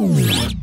Música